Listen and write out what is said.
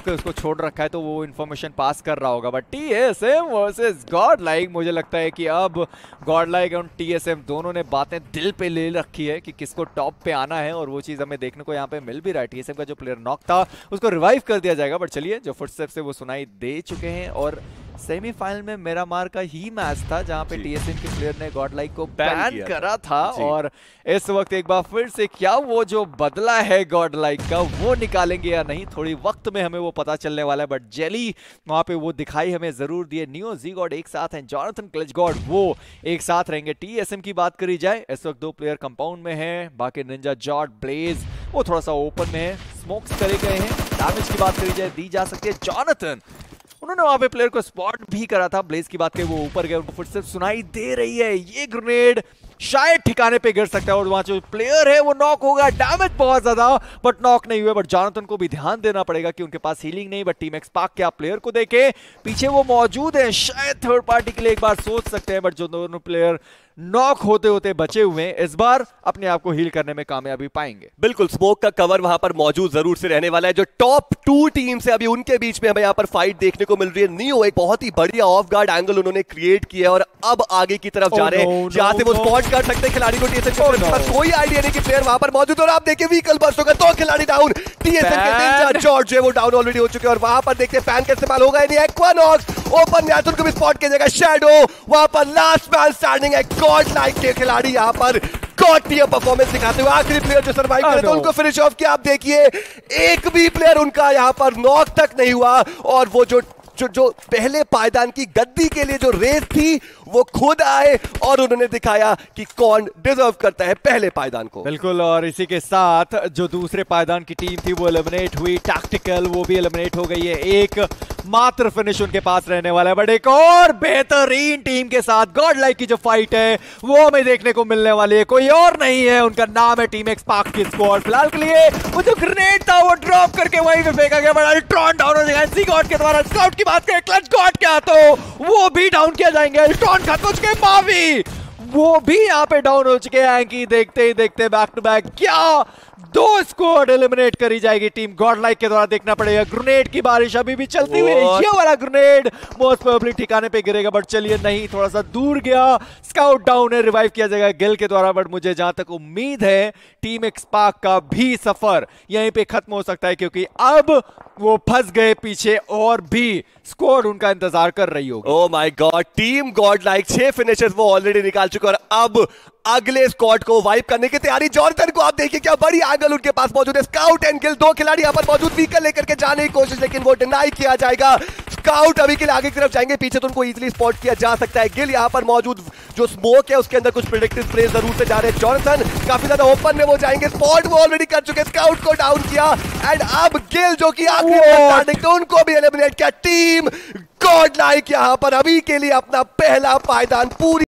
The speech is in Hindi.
के उसको छोड़ रखा है तो वो इन्फॉर्मेशन पास कर रहा होगा। But T S M versus God Like मुझे लगता है कि अब God Like and T S M दोनों ने बातें दिल पे ले रखी है कि किसको टॉप पे आना है, और वो चीज़ हमें देखने को यहाँ पे मिल भी रहा है। टी एस एम का जो प्लेयर नॉक था, उसको रिवाइव कर दिया जाएगा। बट चलिए, जो फुटस्टेप से वो सुनाई दे चुके हैं, और सेमीफाइनल में मेरा मार का ही मैच था जहाँ पे टीएसएम के प्लेयर ने गॉड लाइक को बैन करा था और इस वक्त एक बार फिर से क्या वो जो बदला है गॉड लाइक का वो निकालेंगे या नहीं थोड़ी वक्त में हमें वो पता चलने वाला है बट जेली वहाँ पे वो दिखाई हमें ज़रूर दिए। नियो जी गॉड एक साथ हैं जॉनथन क्लच गॉड वो एक साथ रहेंगे। टीएसएम की बात करी जाए इस वक्त दो प्लेयर कंपाउंड में है बाकी निंजा जॉर्ड ब्लेज वो थोड़ा सा ओपन में है स्मोक्स करे गए हैं। डैमेज की बात करी जाए दी जा सकती है। जॉनथन उन्होंने वहाँ पे प्लेयर को स्पॉट भी करा था। ब्लेज की बात करें, वो ऊपर गए, उनको फुटस्टेप सुनाई दे रही है। ये ग्रेनेड शायद ठिकाने पे गिर सकता है और वहाँ जो प्लेयर है, वो नॉक होगा डैमेज बहुत ज़्यादा बट नॉक नहीं हुआ बट जानतन को भी ध्यान देना पड़ेगा कि उनके पास हीलिंग नहीं बट टीम एक्स पाक के आप प्लेयर को देखे, पीछे वो मौजूद है। शायद थर्ड पार्टी के लिए एक बार सोच सकते हैं बट जो दोनों प्लेयर नॉक होते होते बचे हुए इस बार अपने आप को हील करने में कामयाबी पाएँगे। बिल्कुल स्मोक का कवर वहाँ पर मौजूद ज़रूर से रहने वाला है जो टॉप टू टीम से अभी उनके बीच में हमें यहाँ पर फाइट देखने को मिल रही है। नियो एक बहुत ही बढ़िया ऑफ़ गार्ड एंगल उन्होंने क्रिएट किया और अब आगे की तरफ़ जा oh रहे हैं जहाँ से वो स्पॉट कर सकते हैं खिलाड़ी को टीएसएम oh no. कोई आइडिया नहीं कि प्लेयर वहाँ पर मौजूद और आप देखिए व्हीकल बस्ट होगा दो खिलाड़ी डाउन टीएसएम के जॉर्ज जो वो डाउन ऑलरेडी हो चुके हैं और वहाँ पर देखते हैं फ़ैन का इस्तेमाल होगा। ओपन मैथुन को भी स्पॉट किया जाएगा। शैडो वहाँ पर लास्ट मैन स्टैंडिंग है। गॉड लाइक के खिलाड़ी यहाँ पर। गॉड टीयर परफॉर्मेंस दिखाते हुए आखिरी प्लेयर जो सर्वाइव करे तो उनको फिनिश ऑफ़ किया। आप देखिए एक भी प्लेयर उनका यहाँ पर नॉक तक नहीं हुआ। और वो जो जो जो पहले पायदान की गद्दी के लिए जो रेस थी वो खुद आए और उन्होंने दिखाया कि कौन डिजर्व करता है पहले पायदान को। बिल्कुल और इसी के साथ जो दूसरे पायदान की टीम थी वो एलिमिनेट हुई। टैक्टिकल वो भी एलिमिनेट हो गई है। एक मात्र फिनिश उनके पास रहने वाला है। बट एक और बेहतरीन टीम के साथ गॉड लाइक की जो फाइट है, वो हमें देखने को मिलने वाली है। कोई और नहीं है, उनका नाम है टीम एक्स पाक की स्क्वाड फ़िलहाल के लिए वो जो ग्रेनेड था वो ड्रॉप करके वहीं पे फेंका गया। बट अल्ट्रॉन डाउन हो जाएगा सी गॉड के द्वारा। स्काउट की बात करें क्लच गॉड क्या? तो वो भी डाउन किया जाएँगे। अल्ट्रॉन खत्म हो चुके मावी वो भी यहाँ पे डाउन हो चुके हैं कि देखते ही देखते बैक टू बैक क्या दो स्कोर एलिमिनेट करी जाएगी टीम गॉड लाइक के द्वारा देखना पड़ेगा। ग्रेनेड की बारिश अभी भी चलती हुई ये वाला ग्रेनेड मोस्ट प्रोबेबली ठिकाने पे गिरेगा बट चलिए नहीं थोड़ा सा दूर गया। स्काउट डाउन है रिवाइव किया जाएगा गिल के द्वारा बट मुझे जहाँ तक उम्मीद है टीम एक्सपाक का भी सफ़र यहीं पे खत्म हो सकता है क्योंकि अब वो फंस गए पीछे और भी स्कोर उनका इंतज़ार कर रही होगी। ओह my god team god like छह फिनिशर्स वो ऑलरेडी निकाल चुके और अब अगले स्कॉट को वाइप करने की तैयारी। जॉर्डन को आप देखिए क्या बड़ी एंगल उनके पास मौजूद है। स्काउट एंड गिल दो खिलाड़ी यहाँ पर मौजूद व्हीकल लेकर के जाने की कोशिश लेकिन वो डिनाई किया जाएगा। स्काउट अभी के लिए आगे की तरफ़ जाएँगे। पीछे तो उनको इजीली स्पॉट किया जा सकता है। गिल यहाँ पर मौजूद जो स्मोक है उसके अंदर कुछ प्रिडिक्टिव स्प्रे ज़रूर से जा रहे हैं। जॉनसन काफ़ी ज़्यादा ओपन में वो जाएँगे। स्पॉट वो ऑलरेडी कर चुके स्काउट को डाउन किया। एंड अब गिल जो कि आखिरी तो उनको भी एलिमिनेट किया। टीम गॉड लाइक यहाँ पर अभी के लिए अपना पहला पायदान पूरी